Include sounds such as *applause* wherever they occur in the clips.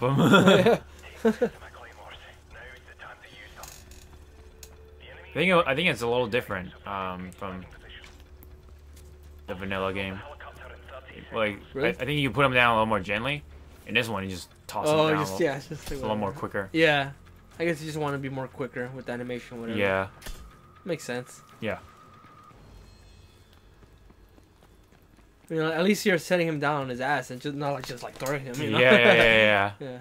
them. The enemy I think it, I think it's a little different um, from the vanilla game. Helicopter in 30 Like Really? I, I think you put him down a little more gently. In this one, you just toss Oh, him down just a, little, yeah, just like a little more quicker. Yeah, I guess you just want to be more quicker with the animation, whatever. Yeah, makes sense. yeah. You know, at least you're setting him down on his ass and just not like just like throwing him. You know? yeah, yeah, yeah, yeah. *laughs* yeah.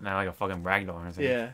Not like a fucking ragdoll or anything. Yeah.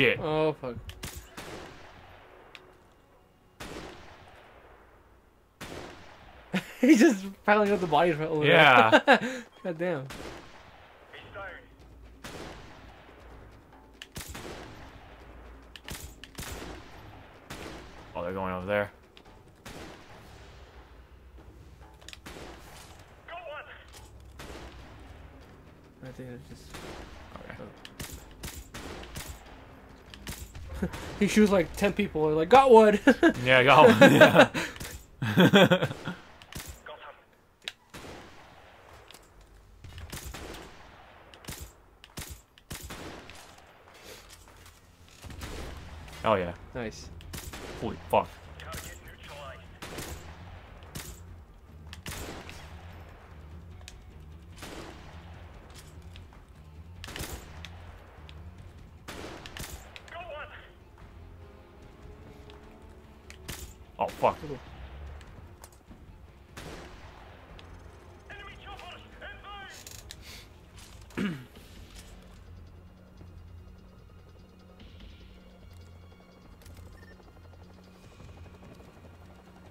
Shit. Oh fuck. *laughs* He's just piling up the bodies right over there. Yeah. *laughs* God damn. Oh, they're going over there. I think it's just. *laughs* He shoots like ten people. They're like, got one. *laughs* Yeah, I got one. Yeah. *laughs* Oh yeah. nice. Holy fuck. *clears throat*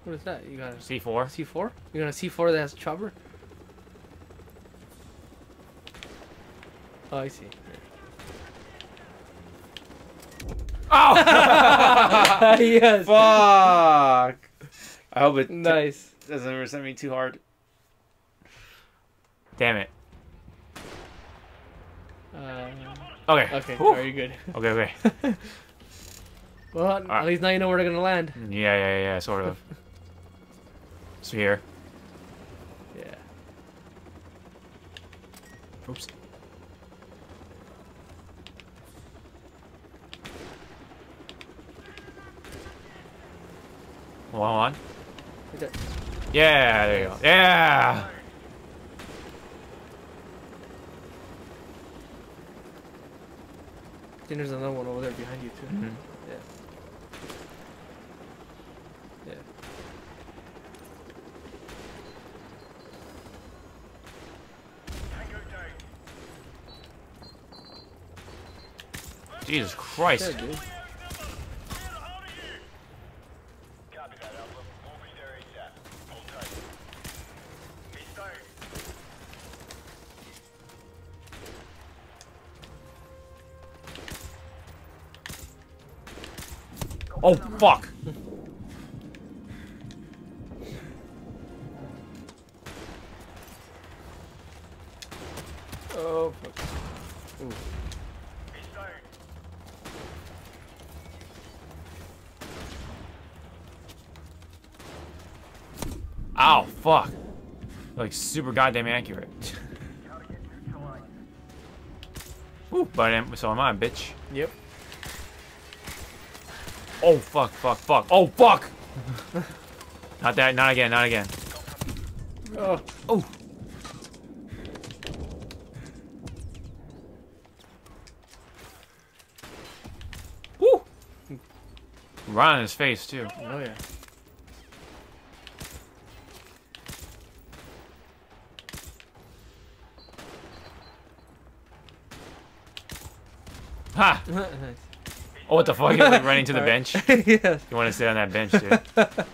What is that? You got a C4. C4? You got a C4 that has chopper? Oh, I see. Oh! *laughs* yes. fuck. I hope it Nice. doesn't ever send me too hard. Damn it. Uh, Okay. okay, Whew. very good. Okay, okay. *laughs* Well, at least now you know where they're gonna land. Mm, yeah, yeah, yeah, sort of. *laughs* So here. Yeah. Oops. Hold on, hold on. Is that- Yeah, there you go. Yeah! Think there's another one over there behind you too. Mhm. Yeah. Yeah. Jesus Christ. There, fuck. Oh, fuck. Down. Ow, fuck. Like, super goddamn accurate. *laughs* Woo, but am, so am I, bitch. Yep. Oh, fuck, fuck, fuck. Oh, fuck! not that, not again, not again. Oh. oh. Woo! Right on his face, too. Oh, yeah. Ha! *laughs* Oh, what the fuck? You're went running to the *laughs* bench. *laughs* yes. You want to sit on that bench, dude? *laughs*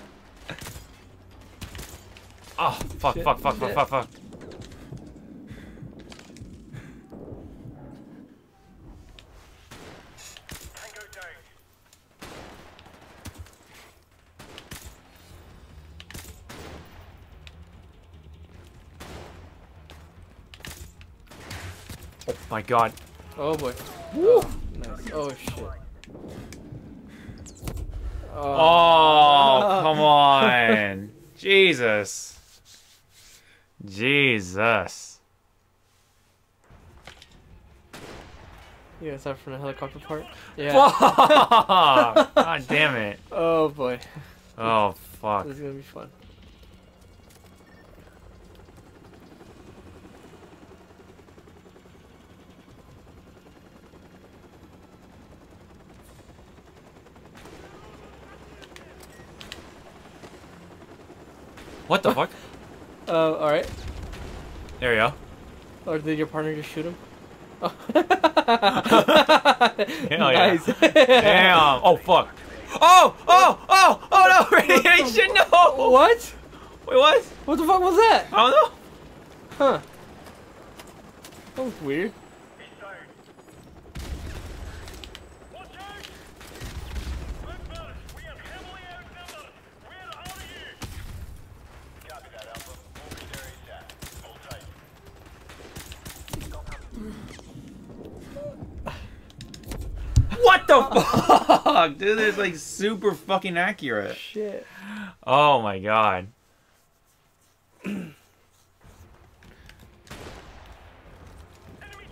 Oh, fuck, Shit, fuck, fuck, fuck, shit. fuck, fuck. Oh my god. Oh boy. Oh, nice. Oh shit. Oh, *laughs* come on. Jesus. Jesus. You guys start from the helicopter part? Yeah. God damn it. *laughs* Oh boy. Oh, fuck. This is gonna be fun. What the fuck? *laughs* Uh, alright. There we go. Or did your partner just shoot him? Oh. *laughs* Hell yeah. nice. Damn. Oh, fuck. Oh, oh, oh, oh no, *laughs* radiation, no! What? Wait, what? What the fuck was that? I don't know. Huh. That was weird. He's down. Watch out! Outbound, we are heavily outnumbered. Where are you? Copy that, Alpha. Moving area set. Hold tight. What the fuck? Dude, it's like super fucking accurate. Shit. Oh my god. Enemy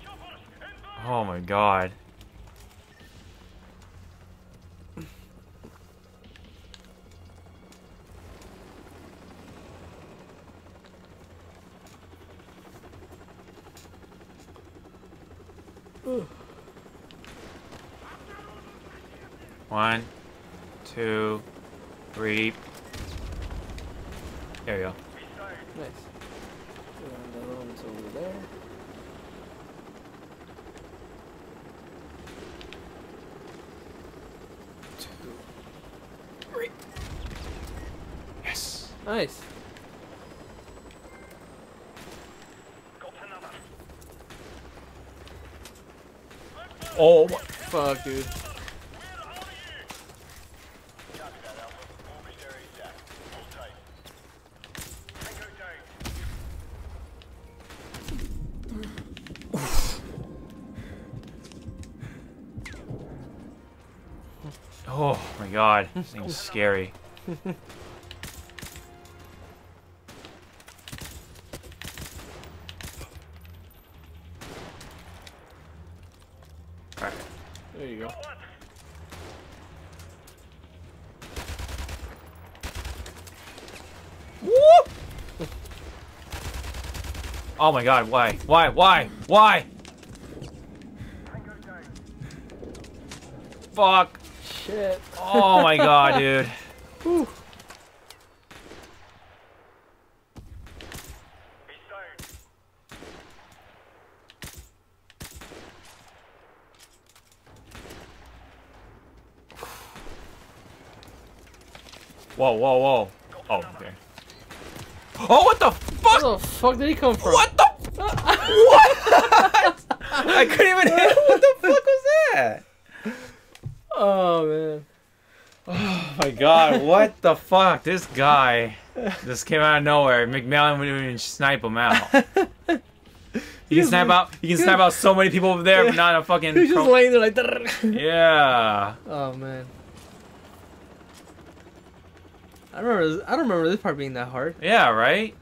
choppers! Inbound! Oh my god. One, two, three. There you go. Nice. And the other one's over there. Two, three. Yes. Nice. Got another. Oh my. Fuck, dude. This thing's scary. Alright. There you go. Got. Whoop! Oh my god, why? Why? Why? Why? Fuck. Shit. Oh my god, *laughs* dude. Whew. Whoa, whoa, whoa. Oh, okay. Oh, what the fuck? Where the fuck did he come from? What the? *laughs* what? *laughs* I couldn't even hit him. What the fuck was that? Oh man. Oh my god, what the fuck? This guy just came out of nowhere. MacMillan wouldn't even snipe him out. *laughs* He can snipe out. He can snipe out so many people over there, but not a fucking. He's just laying there like. Yeah. Oh man. I remember. This, I don't remember this part being that hard. Yeah. Right.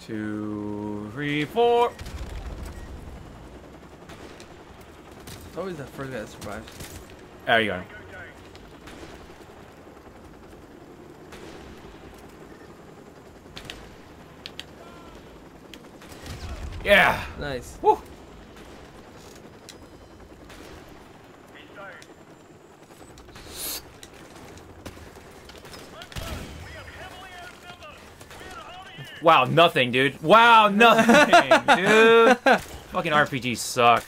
Two, three, four. It's always that first guy that survives. There you go. Yeah. Nice. Woo. Wow, nothing, dude. Wow, nothing, *laughs* dude. Fucking RPGs suck.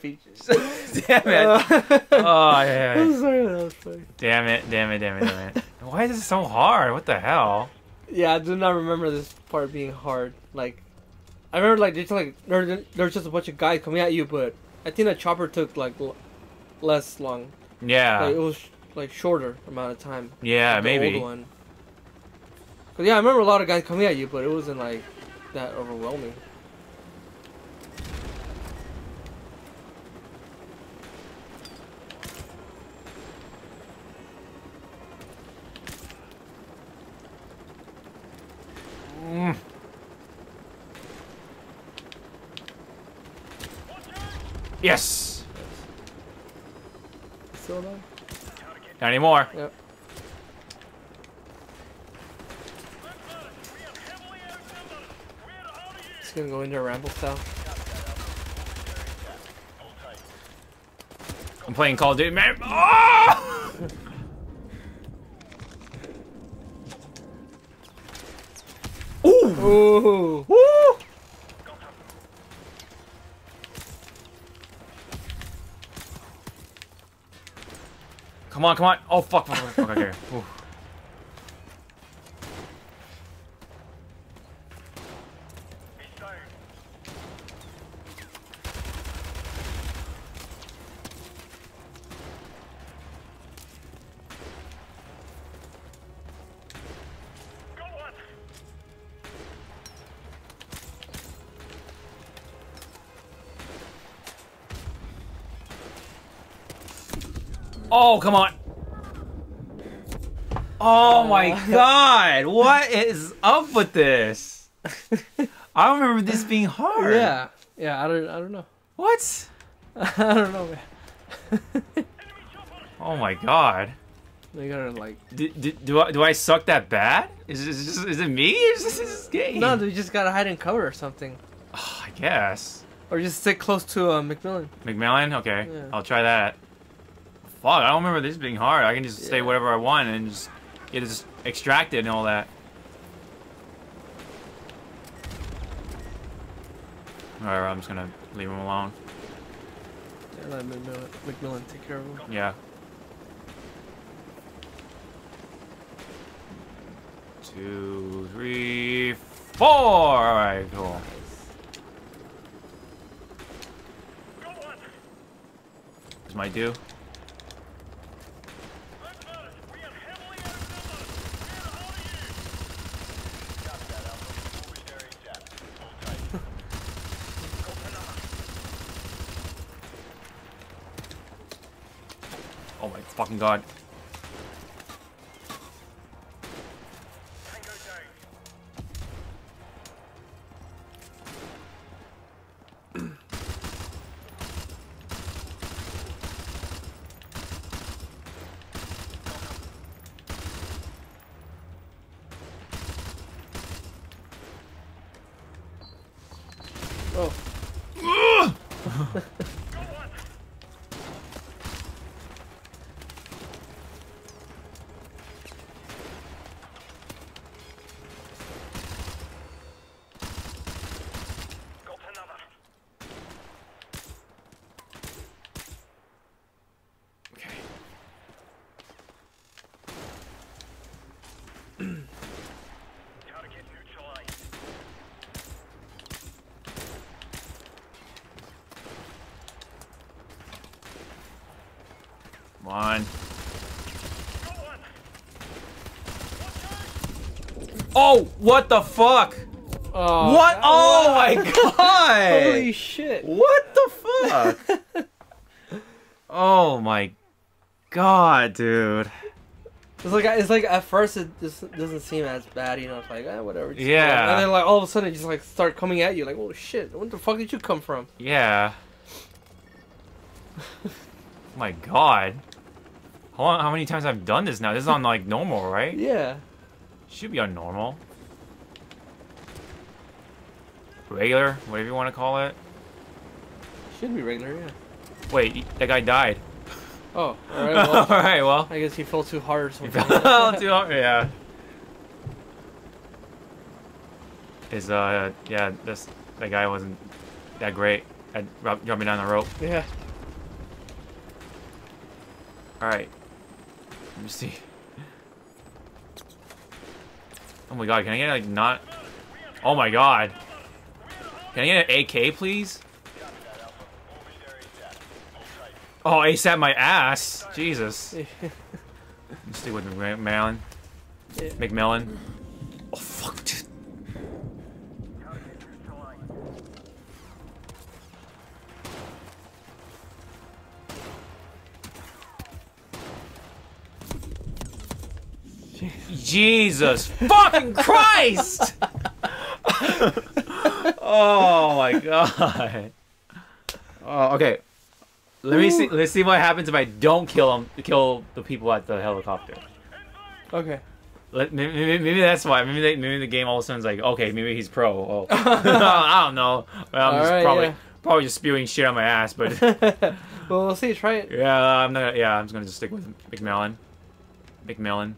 The *laughs* RPG. Damn it. Uh, oh yeah. I'm sorry, that was funny. Damn it. Damn it. Damn it. Damn it. *laughs* Why is this so hard? What the hell? Yeah, I do not remember this part being hard. Like, I remember like there's like there, there's just a bunch of guys coming at you, but I think the chopper took like l- less long. Yeah. Like, it was like shorter amount of time. Yeah, like the maybe. Old one. But yeah, I remember a lot of guys coming at you, but it wasn't like that overwhelming. Yes. Still alive? Not anymore. Yep. Just gonna go into a ramble style. I'm playing Call of Duty, man. Oh! *laughs* Ooh. Ooh. Woo! Come on, come on. Oh, fuck, fuck, fuck, fuck, okay. *laughs* Ooh. Come on. Oh my god. What is up with this? I don't remember this being hard. Yeah. Yeah, I don't I don't know. What? *laughs* I don't know, man. Oh my god. They gotta like Do, do, do, I, do I suck that bad? Is, is, is, is it me? Is this, is this game? No, we just gotta hide and cover or something. Oh, *sighs* I guess. Or just stick close to uh, MacMillan. MacMillan? Okay. Yeah. I'll try that. Fuck, I don't remember this being hard. I can just say whatever I want and just get just extracted and all that. Alright, I'm just gonna leave him alone. Yeah, let MacMillan, MacMillan take care of him. Yeah. Two, three, four! Alright, cool. This might do. Oh my fucking god. Oh, *laughs* *laughs* Oh, what the fuck? Oh, what? Oh my *laughs* god! Holy shit! What the fuck? *laughs* oh my god, dude. It's like it's like at first it just doesn't seem as bad, you know. It's like eh, whatever. just Yeah. And then like all of a sudden it just like start coming at you, like oh shit, where the fuck did you come from? Yeah. *laughs* my god. How, long, how many times I've done this now? This is on like normal, right? Yeah. Should be on normal. Regular, whatever you want to call it. Should be regular, yeah. Wait, that guy died. Oh, alright, *laughs* well, Alright, well. I guess he fell too hard or something. fell *laughs* too hard. Yeah. Is uh yeah this that guy wasn't that great at jumping down the rope. yeah. All right. Let me see. Oh my god, can I get like not? Oh my god. Can I get an AK, please? Copy that, Alpha. Moving there ASAP. Hold tight. Oh, ASAP my ass. Jesus. *laughs* Let's stick with MacMillan. MacMillan. Oh fuck. Jesus fucking Christ! oh my god. Oh, okay. Let me see. Let's see what happens if I don't kill him. Kill the people at the helicopter. Okay. Let, maybe, maybe, maybe that's why. Maybe they, maybe the game all of a sudden's like, okay, maybe he's pro. Oh. *laughs* *laughs* I don't know. Well, I'm just Alright, probably yeah. probably just spewing shit on my ass, but *laughs* well, we'll see. Try it. yeah, I'm not. Yeah, I'm just gonna just stick with MacMillan. MacMillan.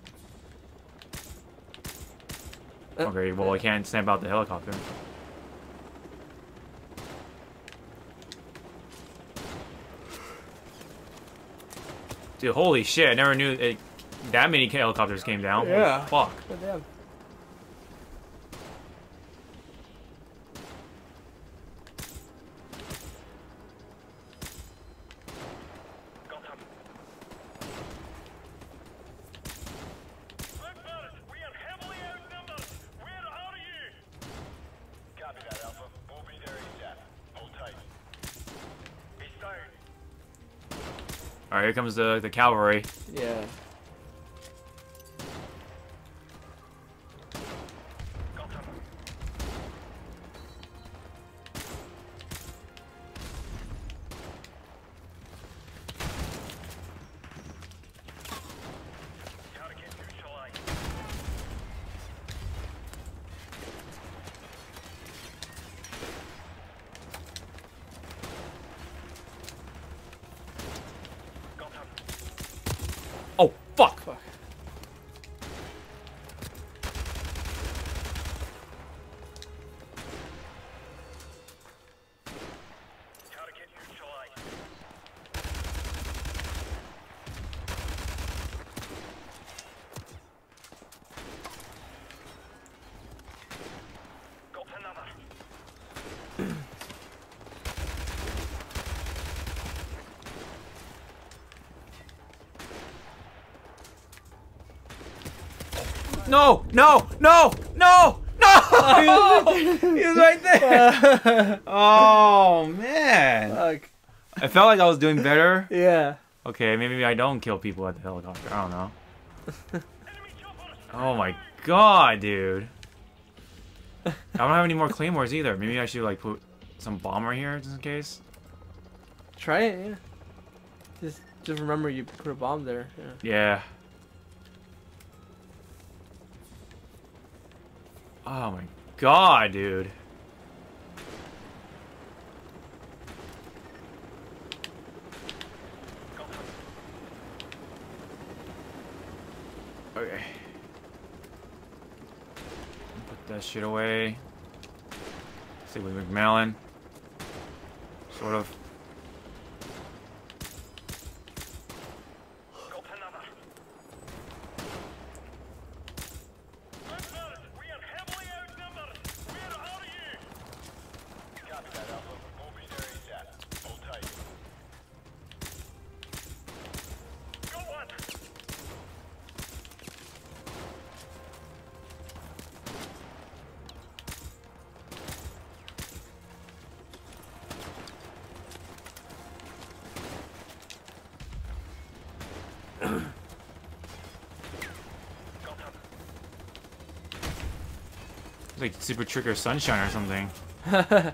Okay, well I can't stamp out the helicopter. Dude, holy shit! I never knew it, that many helicopters came down. Holy Yeah. fuck. God damn. Got him. Look, fellas, we are heavily outnumbered. Where are you? Copy that, Alpha. Moving there ASAP. Hold tight. He's down. All right, here comes the the cavalry. Yeah. No! No! No! No! No! *laughs* he was right there. *laughs* Oh man! Fuck. I felt like I was doing better. Yeah. Okay, maybe I don't kill people at the helicopter. I don't know. *laughs* Oh my god, dude. I don't have any more claymores either. Maybe I should like put some bomber here just in case. Try it. Yeah. Just, just remember you put a bomb there. Yeah. Yeah. Oh my god, dude. Okay. Put that shit away. See with MacMillan. Sort of. Got another. Look, fellas, we are heavily outnumbered. Where are you? Copy that, Alpha. Moving there ASAP. Hold tight. Go on. Got him. It's like Super Trigger Sunshine or something. *laughs*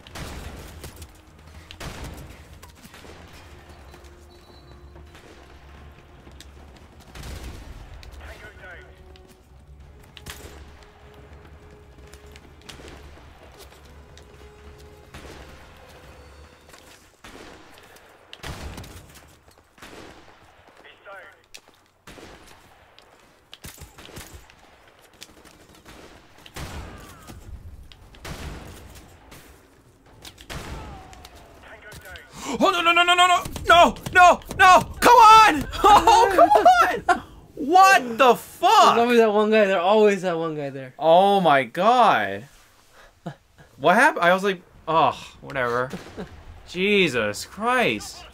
my god! What happened? I was like, oh, whatever. Jesus Christ!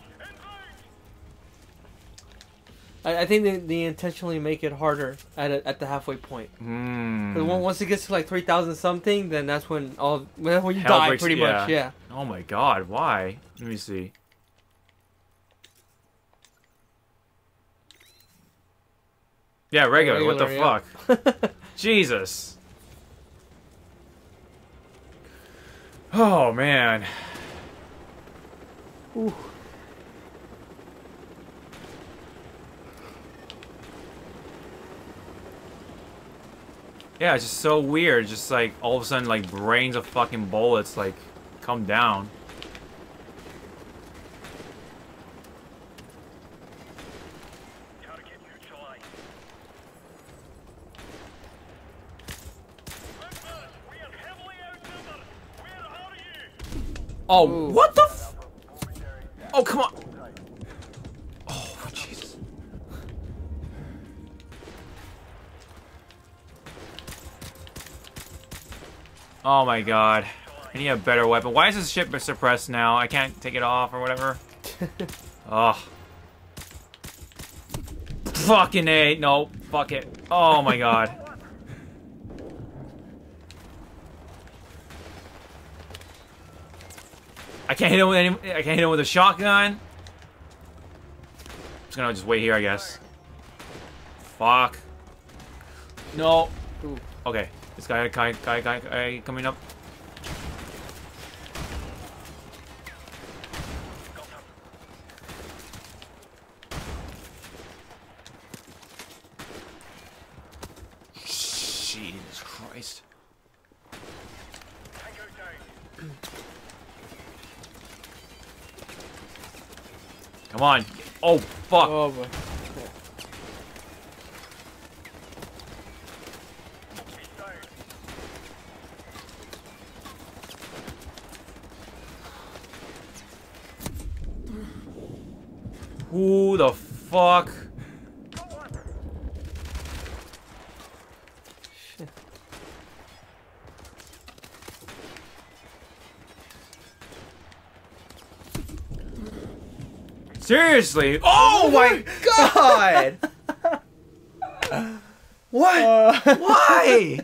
I, I think they, they intentionally make it harder at a, at the halfway point. Hmm. On- once it gets to like three thousand something, then that's when all when you Hell die breaks- pretty much. Yeah. Oh my god, why? Let me see. Yeah, regular. what the Regular, fuck? *laughs* Jesus. Oh man. Ooh. Yeah, it's just so weird. Just like all of a sudden, like brains of fucking bullets like come down. Target neutralized. Advance. We are heavily outnumbered. Where are you? Oh, Ooh. what the? F oh, come on. Oh, Jesus. Oh my god. I need a better weapon. Why is this ship suppressed now? I can't take it off or whatever. *laughs* Oh. Fucking A. No. Fuck it. Oh my god. I can't hit him with any. I can't hit him with a shotgun. just gonna just wait here, I guess. Fuck. No. Ooh. Okay. This guy, guy, guy, guy, guy coming up. Jesus Christ. Tango down. Come on. Oh, fuck. Oh boy. Who the fuck? Seriously? Oh my god! *laughs* what? Uh, Why?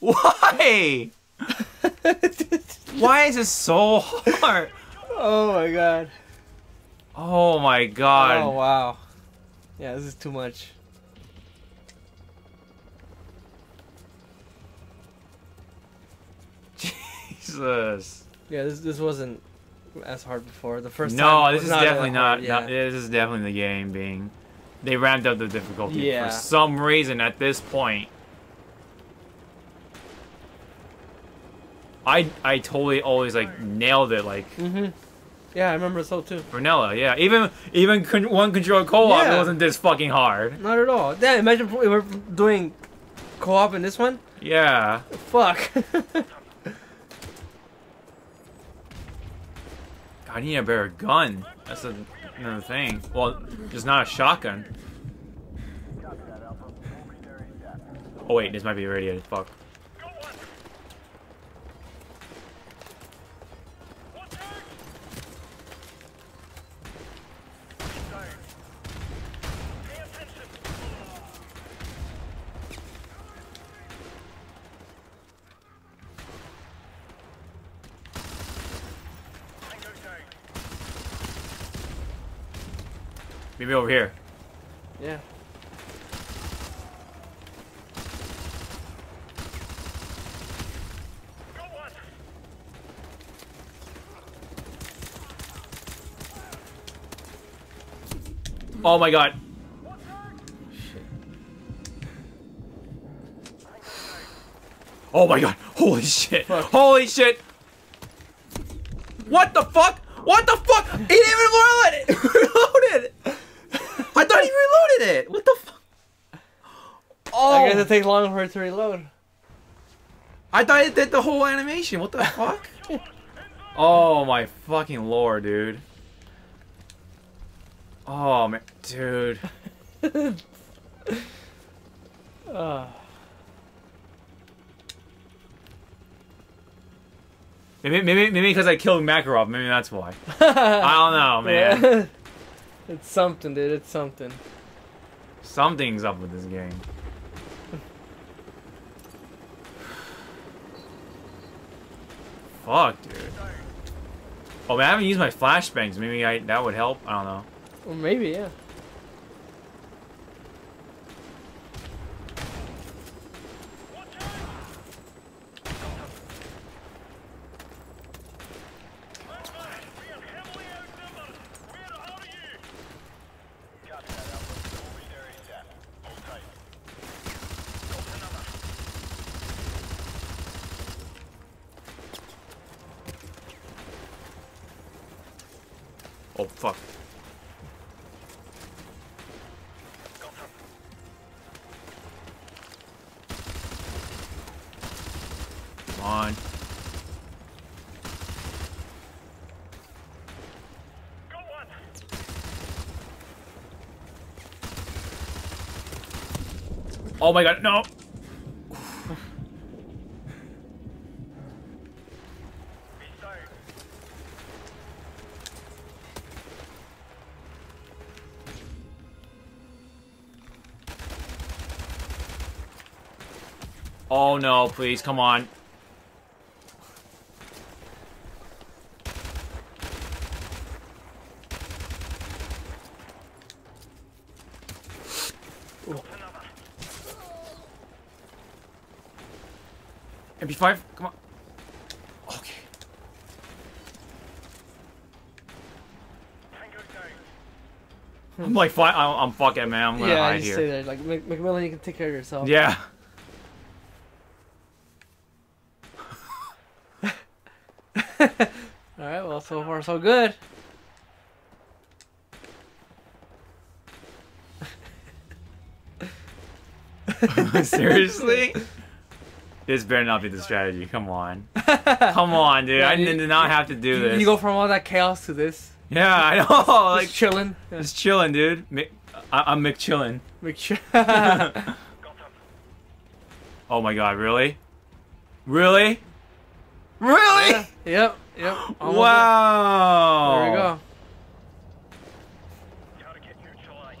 Why? *laughs* Why is this so hard? oh my god. Oh my god. Oh wow. Yeah, this is too much. *laughs* Jesus. Yeah, this this wasn't as hard before. The first time. No, this is not definitely not, not. This is definitely the game being. They ramped up the difficulty Yeah. for some reason at this point. I I totally always like nailed it like Mhm. Yeah, I remember so too. vanilla. Yeah, even even con- one control co-op Yeah. wasn't this fucking hard. Not at all. Yeah, imagine if we were doing co-op in this one. Yeah. Fuck. *laughs* I need a better gun. That's a, another thing. Well, just not a shotgun. Oh wait, this might be irradiated. Fuck. Go on. Watch out. He's down. Pay attention. Tango down. Maybe over here. yeah. Oh my god. Oh my god. Holy shit. Fuck. Holy shit. What the fuck? What the fuck? He didn't even reload it. it. *laughs* *laughs* I thought he reloaded it. What the fuck? I guess Oh, it takes longer for it to reload. I thought it did the whole animation. What the fuck? Oh my fucking lord, dude. Oh man, dude. Uh, *sighs* Maybe maybe maybe because I killed Makarov. Maybe that's why. I don't know, *laughs* man. It's something, dude. It's something. Something's up with this game. *sighs* Fuck, dude. Oh man, I haven't used my flashbangs. Maybe I that would help. I don't know. Or maybe, yeah. Watch out! Advance, we are heavily outnumbered. We're out of you. Copy that, Alpha. Moving area set. Hold tight. Got another. Oh fuck. Come on. Oh my god, no. Oh no, please, come on. MP5, come on. Okay. I'm like. I'm, I'm fucking man. I'm gonna yeah, hide just here. stay there. Like Mc- Macmillan, you can take care of yourself. Yeah. All right. Well, so far so good. *laughs* Seriously? *laughs* This better not be the strategy. Come on. *laughs* Come on, dude. I Yeah, you- did not have to do You, this. you go from all that chaos to this. yeah, I know. Like Like, just chilling. Yeah. just chilling, dude. I- I'm McChillin. Make sure. Got him. oh my god, really? Really? Really? Yeah, Yep. Yep. *gasps* Wow. there. There we go. Gotta get neutralized.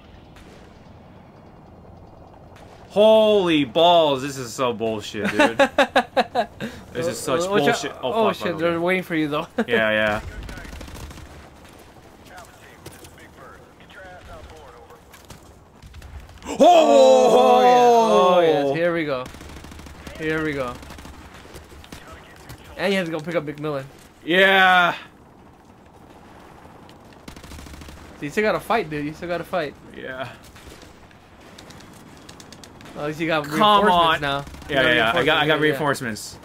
Holy balls, this is so bullshit, dude. *laughs* this is such Watch out. bullshit. Oh, Oh, fuck, shit, they're waiting for you though. *laughs* Yeah, yeah. Go down. Alpha team, this is Big Bird. Get your ass on board, over. Oh! Oh, yeah. Oh yes. Oh! Here we go. Here we go. Gotta get neutralized. And you have to go pick up MacMillan. Yeah. So you still gotta fight, dude. You still gotta fight. Yeah. At least you got Come reinforcements on. now. Yeah, yeah, yeah. I got, I got yeah. reinforcements.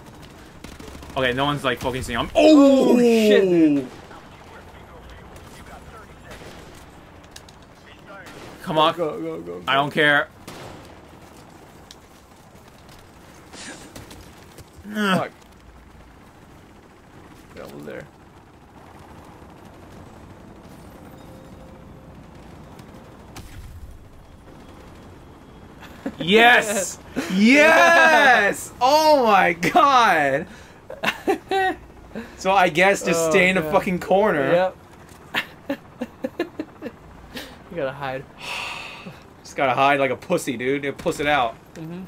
Okay, no one's like focusing on. Oh, oh, shit, dude. Alpha team, we're at bingo fuel. You got 30 seconds. He's down. Come on. Go, go, go. go. I don't care. Fuck. Get almost there. Yes! Yes! Oh my god! So I guess just Oh, stay in God. fucking corner. Yep. *laughs* you gotta hide. Just gotta hide like a pussy, dude. You puss it out. Mm-hmm.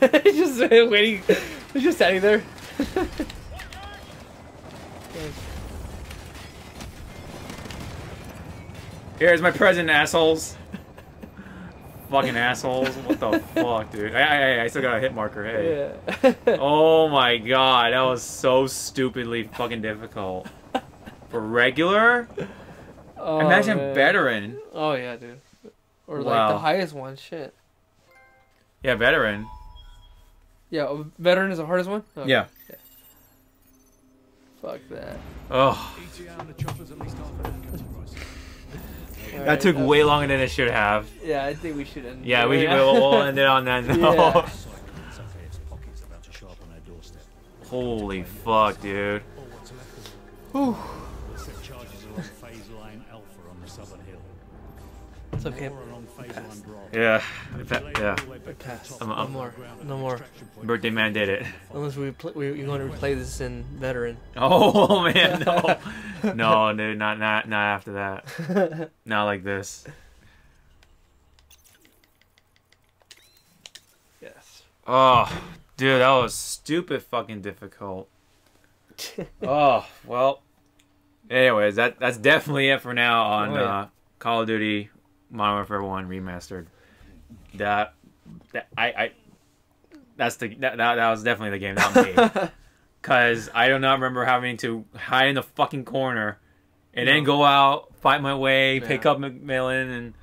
*laughs* Just uh, *laughs* waiting. He's just standing there. Here's my present, assholes. Fucking assholes. What the *laughs* fuck, dude? I, I, I still got a hit marker. Hey. yeah. *laughs* Oh my god, that was so stupidly fucking difficult. For regular? Oh, Imagine man. veteran. Oh yeah, dude. Or like Wow. the highest one. Shit. Yeah, veteran. Yeah, uh, veteran is the hardest one. Okay. Yeah. Fuck that. Oh, All that right, took way longer than it should have. Yeah, I think we should end. Yeah, we yeah. we'll, we'll end it on that. *laughs* Yeah. Cyclones, FAS pockets about to show up on our doorstep. Holy fuck, dude. Or what's left of it. Whew. The set charges along phase line Alpha on the southern hill. It's okay. Yeah, yeah. all the way back to the Pass. top I'm- of I'm- No more. No more. Birthday man did it. Unless we play, we you're going to replay this in veteran. *laughs* Oh man, no, no, dude, not not not after that. *laughs* Not like this. yes. Oh, dude, that was stupid fucking difficult. *laughs* oh well. Anyways, that that's definitely it for now on Oh, yeah. uh, Call of Duty Modern Warfare One remastered. That that I I that's the that that, that was definitely the game, not me. *laughs* Cause I do not remember having to hide in the fucking corner and then go out, fight my way, pick up MacMillan, and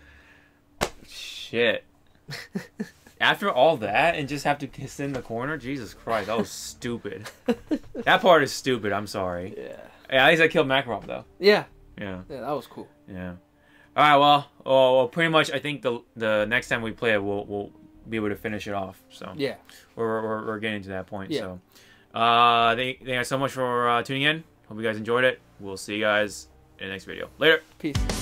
shit. *laughs* After all that, and just have to kiss in the corner, Jesus Christ, that was stupid. *laughs* that part is stupid. I'm sorry. yeah. Yeah, at least I killed Makarov though. Yeah. Yeah, Yeah, that was cool. yeah. All right, well, oh, well, pretty much. I think the the next time we play it, we'll we'll be able to finish it off. So Yeah. we're, we're, we're getting to that point. Yeah. So, uh, thank, thank you guys so much for uh, tuning in. Hope you guys enjoyed it. We'll see you guys in the next video. Later. Peace.